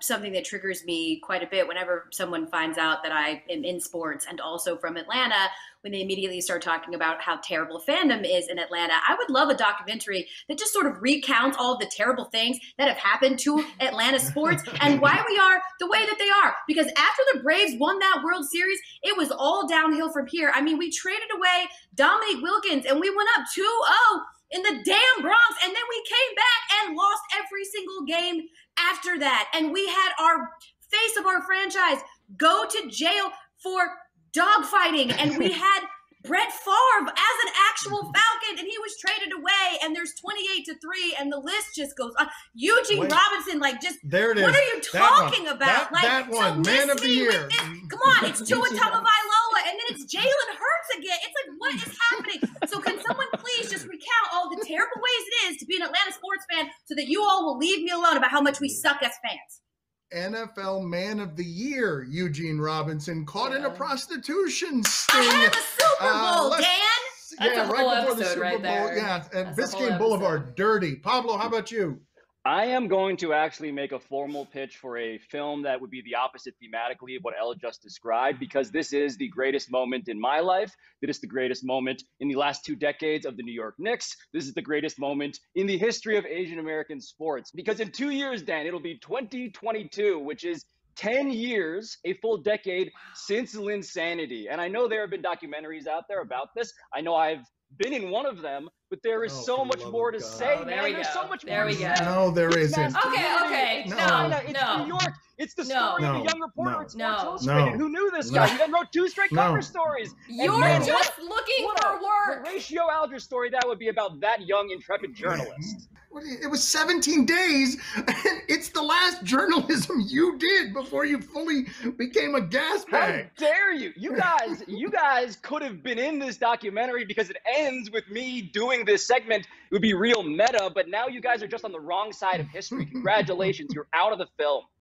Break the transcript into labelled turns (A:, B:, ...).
A: something that triggers me quite a bit whenever someone finds out that I am in sports and also from Atlanta, when they immediately start talking about how terrible fandom is in Atlanta. I would love a documentary that just sort of recounts all the terrible things that have happened to Atlanta sports and why we are the way that they are. Because after the Braves won that World Series, it was all downhill from here. I mean, we traded away Dominique Wilkins and we went up 2 0 in the damn Bronx. And then we came back and lost every single game after that. And we had our face of our franchise go to jail for dogfighting. And we had Brett Favre as an actual Falcon, and he was traded away. And there's 28 to three, and the list just goes on. Eugene Wait, Robinson, like, just
B: there it is.
A: What are you talking
B: that
A: about?
B: That, like, that one, so man of the year.
A: Come on, it's Tua Tagovailoa, and then it's Jalen Hurts again. It's like, what is happening? So can someone please just recount all the terrible ways it is to be an Atlanta sports fan, so that you all will leave me alone about how much we suck as fans?
B: NFL Man of the Year, Eugene Robinson, caught yeah. in a prostitution sting.
A: I have a Super uh, Bowl, uh, Dan.
B: yeah, right before the Super right Bowl. There. Yeah, and Biscayne Boulevard, dirty. Pablo, how about you?
C: I am going to actually make a formal pitch for a film that would be the opposite thematically of what Ella just described, because this is the greatest moment in my life. It is the greatest moment in the last two decades of the New York Knicks. This is the greatest moment in the history of Asian American sports. Because in two years, Dan, it'll be 2022, which is 10 years, a full decade since Linsanity. And I know there have been documentaries out there about this. I know I've been in one of them, but there is oh, so much more to God. say, oh, man. There's so much
A: there
C: more.
A: There
C: we go.
B: No, there isn't.
A: Okay, okay.
C: It's no, China, it's
A: no.
C: New York. It's the story no. of the young reporter
A: no.
C: at Sports Illustrated who knew this guy. He then wrote two straight cover stories.
A: You're man, just what, looking
C: what
A: for
C: a
A: work.
C: Horatio Alger story that would be about that young, intrepid journalist.
B: It was 17 days, and it's the last journalism you did before you fully became a gas bag.
C: How dare you? You guys, you guys could have been in this documentary because it ends with me doing this segment. It would be real meta, but now you guys are just on the wrong side of history. Congratulations, you're out of the film.